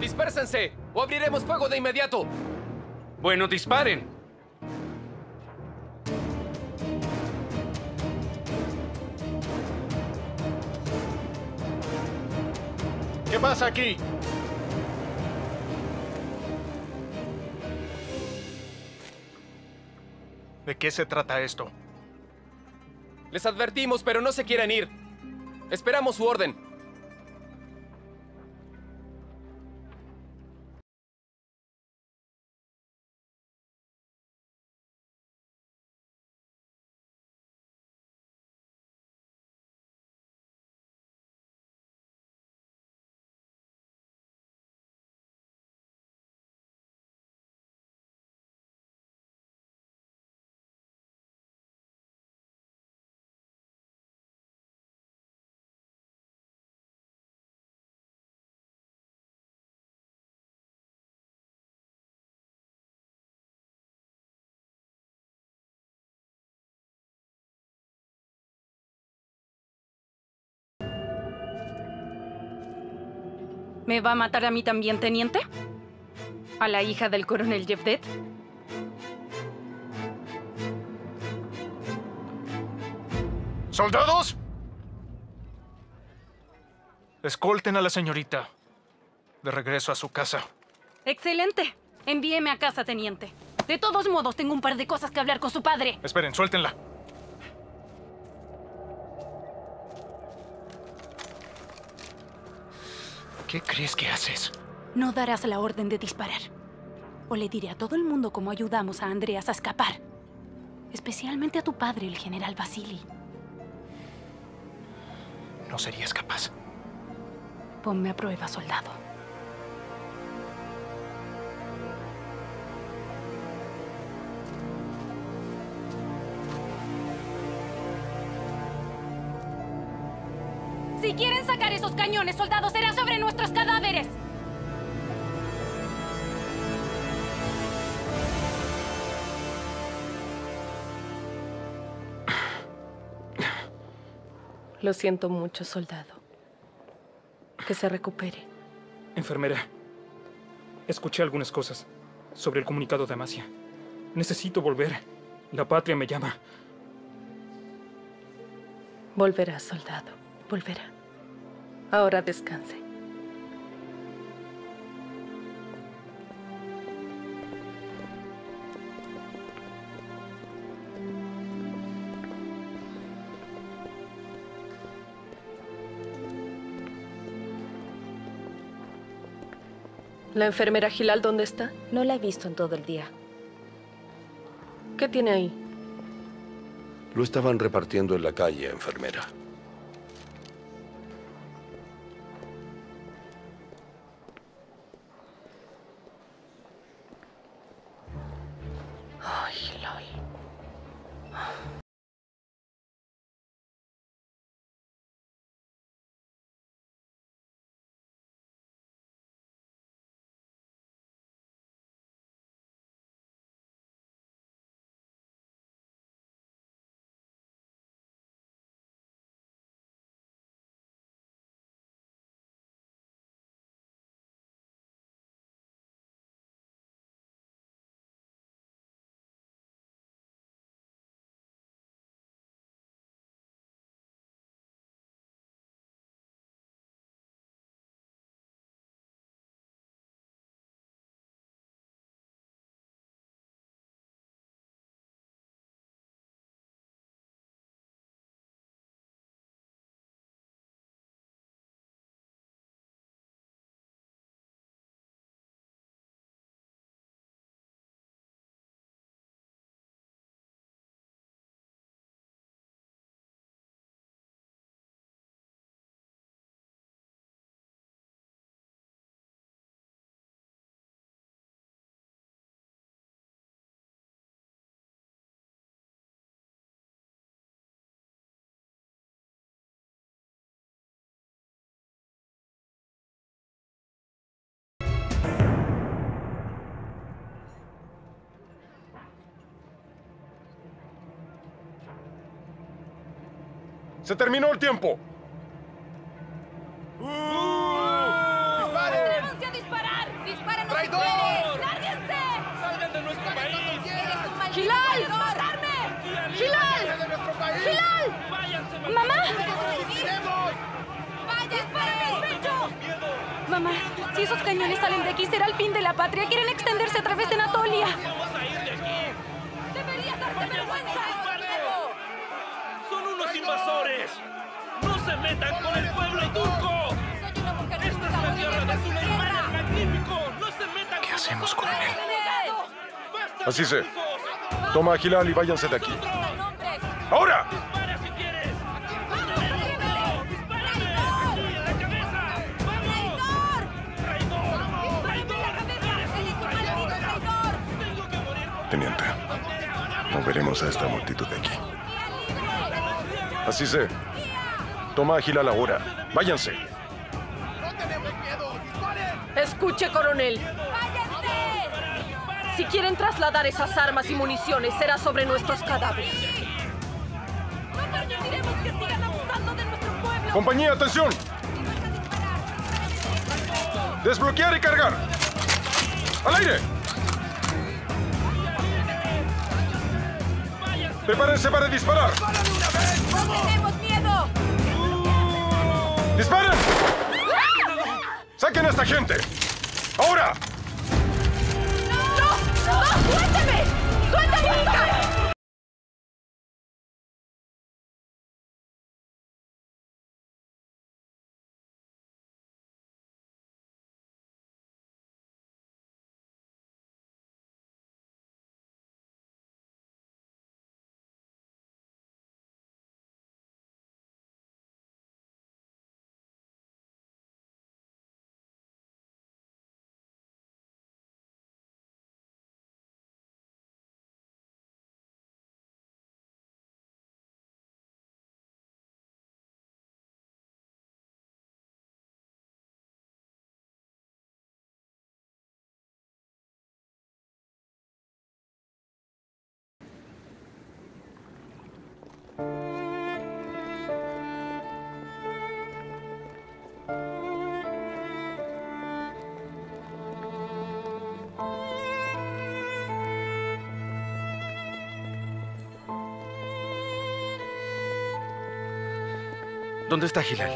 ¡Dispérsense! ¡O abriremos fuego de inmediato! Bueno, disparen. ¿Qué pasa aquí? ¿De qué se trata esto? Les advertimos, pero no se quieren ir. Esperamos su orden. ¿Me va a matar a mí también, teniente? ¿A la hija del coronel Jevdet? ¿Soldados? Escolten a la señorita. De regreso a su casa. Excelente. Envíeme a casa, teniente. De todos modos, tengo un par de cosas que hablar con su padre. Esperen, suéltenla. ¿Qué crees que haces? No darás la orden de disparar. O le diré a todo el mundo cómo ayudamos a Andreas a escapar. Especialmente a tu padre, el general Vasily. No serías capaz. Ponme a prueba, soldado. Si quieren sacar esos cañones, soldados, será sobre nuestros cadáveres. Lo siento mucho, soldado. Que se recupere. Enfermera, escuché algunas cosas sobre el comunicado de Amasia. Necesito volver. La patria me llama. Volverá, soldado. Volverá. Ahora descanse. ¿La enfermera Gilal dónde está? No la he visto en todo el día. ¿Qué tiene ahí? Lo estaban repartiendo en la calle, enfermera. ¡Se terminó el tiempo! ¡Uh! ¡Disparen! ¡Atrévanse a disparar! ¡Disparen si pueden! ¡Lárguense! ¡Salgan de nuestro país! ¡Eres ¡Gilal! ¡Matarme! ¡Gilal! ¡Gilal! ¡Váyanse! ¡Mamá! ¡Disparen el pecho! Mamá, si esos cañones salen de aquí será el fin de la patria. Quieren extenderse a través de Anatolia. Se metan con el pueblo turco! Soy una mujer ¡Esta es la tierra de Sulaimán el Magnífico! ¡No se metan ¿Qué hacemos con él? ¡Basta, Así sumisos! Toma a Gilal y váyanse de aquí. ¡Ahora! ¡Dispara si quieres! ¡Dispárame! ¡Dispárame! ¡En la cabeza! ¡Vamos! ¡Traidor! ¡Traidor! ¡Eres un traidor! ¡Tengo que morir por Teniente, moveremos a esta multitud de aquí. Así sé. Toma a Gilal ahora. Váyanse. Escuche, coronel. Si quieren trasladar esas armas y municiones, será sobre nuestros cadáveres. ¡No permitiremos que sigan abusando de nuestro pueblo! Compañía, atención. Desbloquear y cargar. ¡Al aire! Prepárense para disparar. ¡Disparen! ¡Saquen a esta gente! ¡Ahora! ¡No! ¡No! ¡Suélteme! ¡Suélteme, hija! ¿Dónde está Gilal?